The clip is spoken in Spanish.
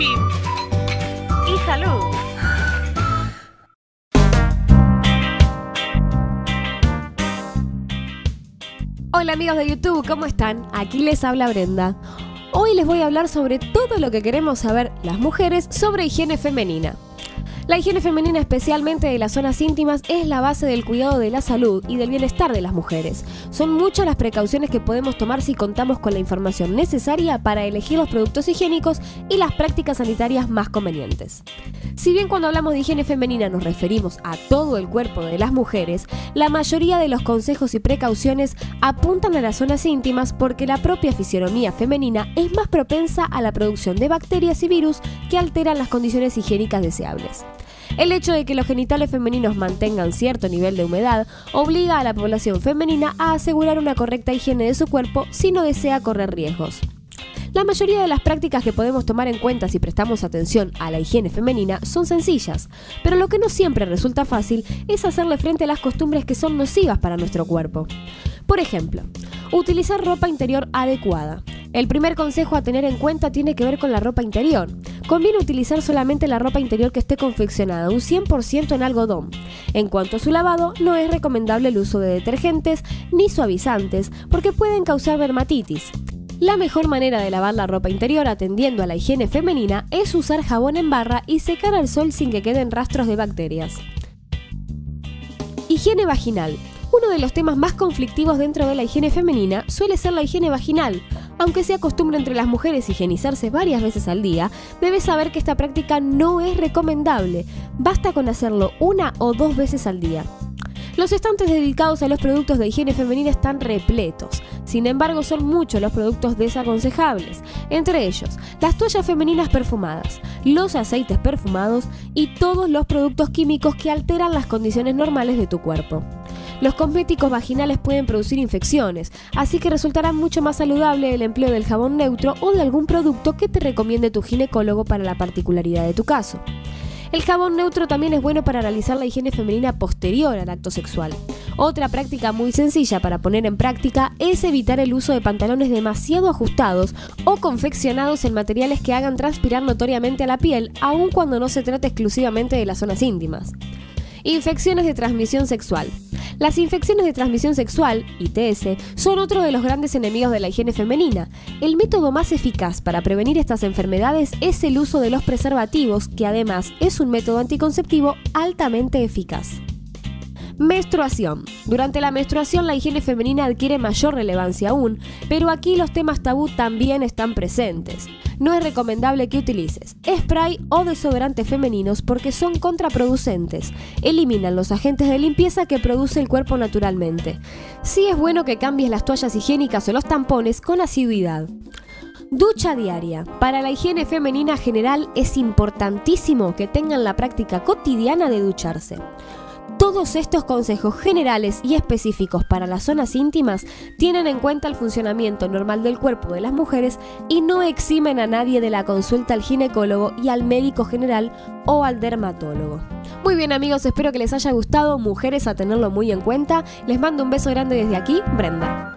y salud. Hola amigos de YouTube, ¿cómo están? Aquí les habla Brenda. Hoy les voy a hablar sobre todo lo que queremos saber las mujeres sobre higiene femenina. La higiene femenina, especialmente de las zonas íntimas, es la base del cuidado de la salud y del bienestar de las mujeres. Son muchas las precauciones que podemos tomar si contamos con la información necesaria para elegir los productos higiénicos y las prácticas sanitarias más convenientes. Si bien cuando hablamos de higiene femenina nos referimos a todo el cuerpo de las mujeres, la mayoría de los consejos y precauciones apuntan a las zonas íntimas porque la propia fisionomía femenina es más propensa a la producción de bacterias y virus que alteran las condiciones higiénicas deseables. El hecho de que los genitales femeninos mantengan cierto nivel de humedad obliga a la población femenina a asegurar una correcta higiene de su cuerpo si no desea correr riesgos. La mayoría de las prácticas que podemos tomar en cuenta si prestamos atención a la higiene femenina son sencillas, pero lo que no siempre resulta fácil es hacerle frente a las costumbres que son nocivas para nuestro cuerpo. Por ejemplo, utilizar ropa interior adecuada. El primer consejo a tener en cuenta tiene que ver con la ropa interior. Conviene utilizar solamente la ropa interior que esté confeccionada un 100% en algodón. En cuanto a su lavado, no es recomendable el uso de detergentes ni suavizantes porque pueden causar dermatitis. La mejor manera de lavar la ropa interior atendiendo a la higiene femenina es usar jabón en barra y secar al sol sin que queden rastros de bacterias. Higiene vaginal. Uno de los temas más conflictivos dentro de la higiene femenina suele ser la higiene vaginal. Aunque sea costumbre entre las mujeres higienizarse varias veces al día, debes saber que esta práctica no es recomendable. Basta con hacerlo una o dos veces al día. Los estantes dedicados a los productos de higiene femenina están repletos. Sin embargo, son muchos los productos desaconsejables, entre ellos las toallas femeninas perfumadas, los aceites perfumados y todos los productos químicos que alteran las condiciones normales de tu cuerpo. Los cosméticos vaginales pueden producir infecciones, así que resultará mucho más saludable el empleo del jabón neutro o de algún producto que te recomiende tu ginecólogo para la particularidad de tu caso. El jabón neutro también es bueno para realizar la higiene femenina posterior al acto sexual. Otra práctica muy sencilla para poner en práctica es evitar el uso de pantalones demasiado ajustados o confeccionados en materiales que hagan transpirar notoriamente a la piel, aun cuando no se trate exclusivamente de las zonas íntimas. Infecciones de transmisión sexual. Las infecciones de transmisión sexual, ITS, son otro de los grandes enemigos de la higiene femenina. El método más eficaz para prevenir estas enfermedades es el uso de los preservativos, que además es un método anticonceptivo altamente eficaz. Menstruación. Durante la menstruación la higiene femenina adquiere mayor relevancia aún, pero aquí los temas tabú también están presentes no es recomendable que utilices spray o desodorantes femeninos porque son contraproducentes. Eliminan los agentes de limpieza que produce el cuerpo naturalmente. Sí es bueno que cambies las toallas higiénicas o los tampones con asiduidad. Ducha diaria. Para la higiene femenina general es importantísimo que tengan la práctica cotidiana de ducharse. Todos estos consejos generales y específicos para las zonas íntimas tienen en cuenta el funcionamiento normal del cuerpo de las mujeres y no eximen a nadie de la consulta al ginecólogo y al médico general o al dermatólogo. Muy bien amigos, espero que les haya gustado, mujeres a tenerlo muy en cuenta. Les mando un beso grande desde aquí, Brenda.